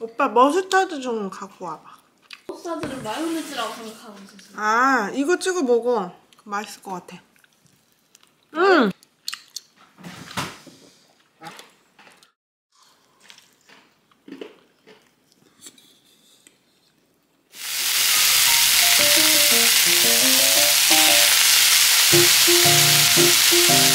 오빠 머스타드 좀 갖고 와봐. 소사들은 마요네즈라고 생각하고 있었어. 아 이거 찍어 먹어. 맛있을 것 같아. 음. 아.